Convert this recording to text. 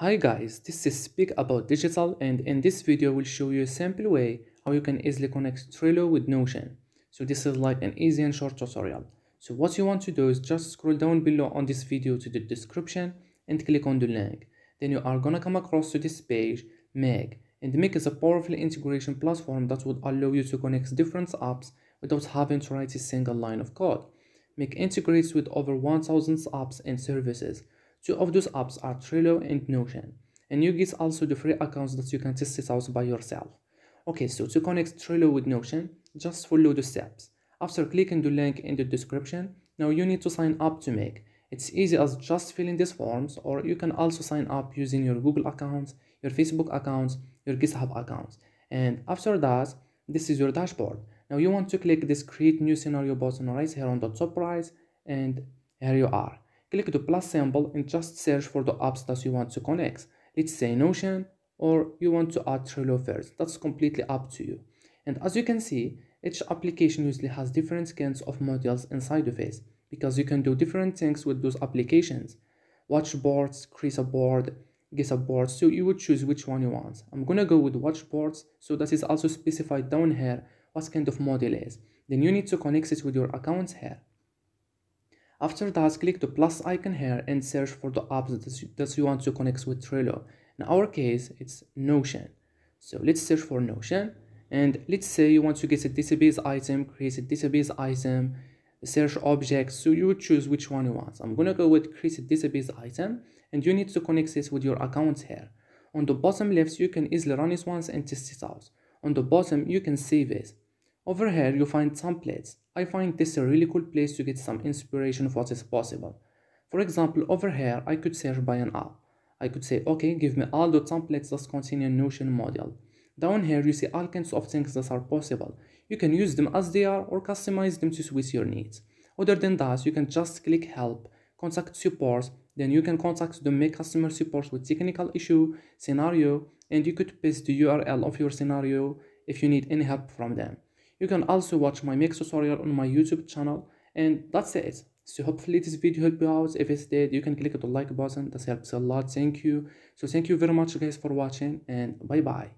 Hi guys, this is Speak About Digital and in this video we'll show you a simple way how you can easily connect Trello with Notion. So this is like an easy and short tutorial. So what you want to do is just scroll down below on this video to the description and click on the link. Then you are gonna come across to this page, Make. And Make is a powerful integration platform that would allow you to connect different apps without having to write a single line of code. Make integrates with over 1000 apps and services Two of those apps are Trello and Notion. And you get also the free accounts that you can test it out by yourself. Okay, so to connect Trello with Notion, just follow the steps. After clicking the link in the description, now you need to sign up to Make. It's easy as just filling these forms or you can also sign up using your Google accounts, your Facebook accounts, your GitHub accounts. And after that, this is your dashboard. Now you want to click this create new scenario button right here on the top right and here you are click the plus symbol and just search for the apps that you want to connect. Let's say Notion or you want to add Trello first. That's completely up to you. And as you can see, each application usually has different kinds of modules inside of it because you can do different things with those applications. Watch boards, create a board, get a board, so you would choose which one you want. I'm gonna go with watch boards, so that is also specified down here what kind of module is. Then you need to connect it with your account here. After that, click the plus icon here and search for the apps that you, want to connect with Trello. In our case, it's Notion. So let's search for Notion. And let's say you want to get a database item, create a database item, search object. So you choose which one you want. I'm gonna go with create a database item and you need to connect this with your account here. On the bottom left, you can easily run it once and test it out. On the bottom, you can save it. Over here, you find templates. I find this a really cool place to get some inspiration of what is possible. For example, over here, I could search by an app. I could say, okay, give me all the templates that contain a Notion module. Down here, you see all kinds of things that are possible. You can use them as they are or customize them to suit your needs. Other than that, you can just click help, contact support, then you can contact the make customer support with technical issue, scenario, and you could paste the URL of your scenario if you need any help from them. You can also watch my mix tutorial on my YouTube channel and that's it. So hopefully this video helped you out. If it did, you can click the like button. That helps a lot. Thank you. So thank you very much guys for watching and bye bye.